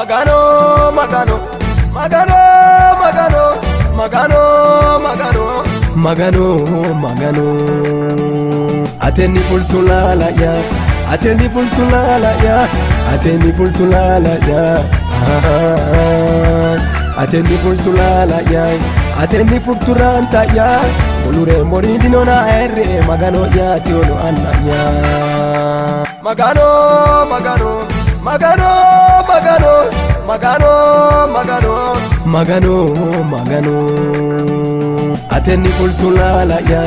Magano, magano, magano, magano, magano, magano, magano, magano. Ateni fultu lala ya, ateni fultu lala ya, ateni fultu lala ya. Ah. Ateni fultu lala ya, ateni fultu ranta ya. Bulure mori dinona erre, magano ya tiono anna ya. Magano, magano. Magano, Magano, Magano, Magano, Magano, Magano. Atendi fultu la la ya,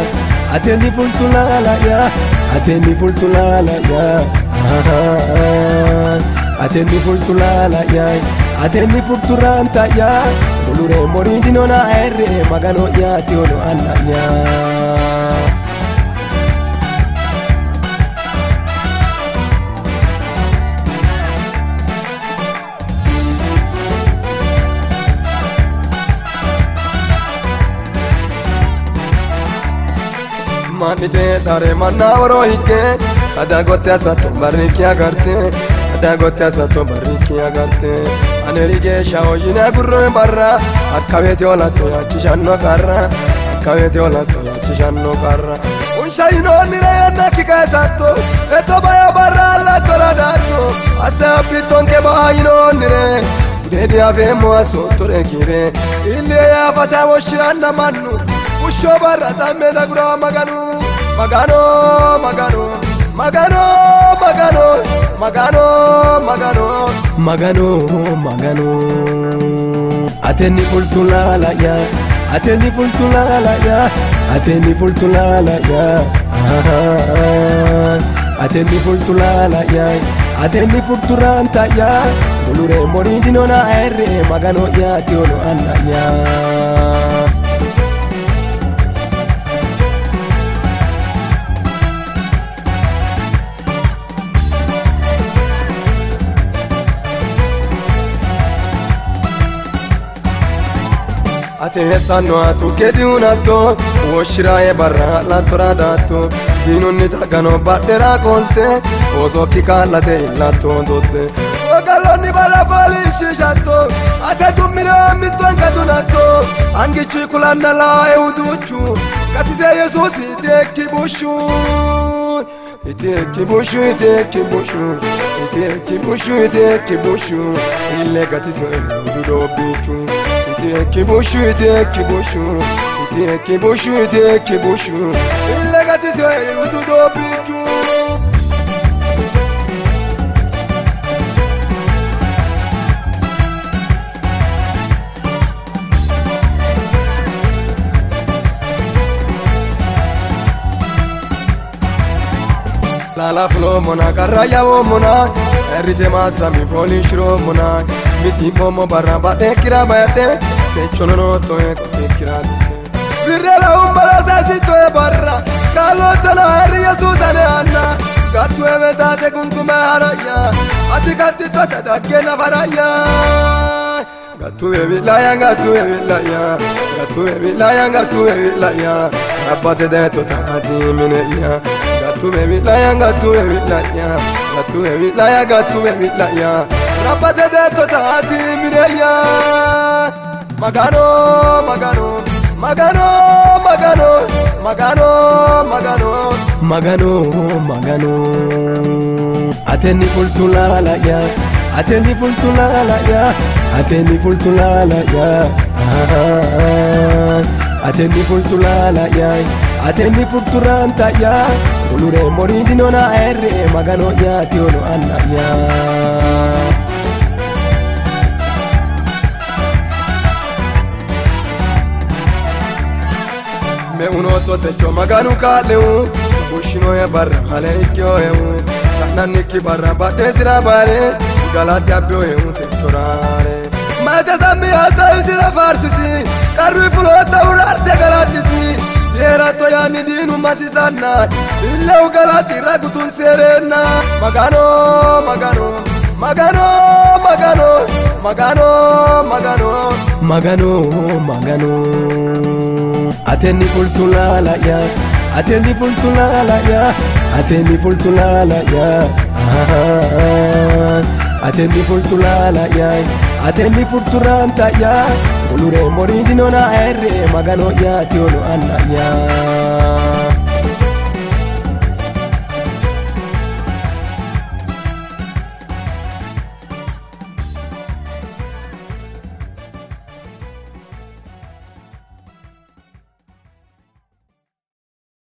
atendi fultu la la ya, atendi fultu la la ya. Atendi fultu la la ya, atendi fultu ranta ya. Bulure morindi non ha R, Magano ya, ti ono anna ya. Manite dare manavro hikke adagotte asatto barricchi agarte adagotte asatto barricchi agarte anerige shaoyina gurro barra akkavete olatto yachishanno karra akkavete olatto yachishanno karra unshayinoonnire yannakki kaesatto etobaya barra allattoradatto asse abbittonke baayinoonnire deebi afeemmo asottore kire illee yaafata woshshiranna mannu Uscio barra tamme da gro magano. Magano, magano Magano, magano Magano, magano Magano, magano. Ateni ውሾ በረሰም ነግሮ መገኑ መገኖ መገኖ መገኖ መገኖ መገኖ መገኖ መገኖ መገኖ አቴኒ ፉልቱላላያ አቴኒ ፉልቱላላያ አቴኒ ፉልቱላላያ atenni fultulaa laayay atenni furturaan taayaa buluree morii dinoonaa erree maganoo yaatti ono annayaa. Ate heexxanno atu kediunatto woshshiraye barra lattora datto diinunni taggano badhera qolte oosokki kaallate illatto dotte wogalonni barra fooliishshiishatto ate dummire mitton kadunatto angichu kulanna laae uduuchu gatise yesuusi iteekki bushshu Ete kibushu ete kibushu. Ete kibushu ete kibushu. Ile katiso ududo e, bichu ete kibushu ete kibushu. Ete kibushu ete kibushu. Ile katiso ududo e, bichu Lala flo mona karaya wo mona Erite masa mi foli shiro mona Miti momo barra ba te kira ba ya te Te chono no to e ko te kira la umba la sasi to e barra Kalo to no erri anna Gatu e veta te kunku me haraya Ati kati to te da ke na varaya Gatu e vilaya, gatu e vilaya Gatu e vilaya, gatu vilaya Rapate de to ta ati to wear it like I got to wear it like ya. Got to wear it like I got to wear it like ya. Rapate de totati mireya. Magano, magano, magano, magano, magano, magano, magano, magano. Ateni fultula la ya. Ateni fultula la ya. Ateni fultula la ya. Ah, ah, ah. Ateni fultula la ya. Ateni fulturanta ya. Olure morii din ona erre magano nyaati ono anna Me uno totecho maganu kaalewu Bushinoye barra hale ikyoyewu Sa'nanni kibarra badhe sira baale Galaati abbiyoyewu techoraare Maite zambi haata isira faarsisi Qarri fuloota urarte galaatisi Yeera toyaanni masi masisannaa masisanna illewu galatti ragutun seereenna magano magano magano magano magano magano magano magano atenni fultulaala ya atenni fultulaala ya atenni fultulaala ya atenni fultulaala yaay atenni furturaan ta'yaa Ulure morii dinona erre magano yaati olo anna yaa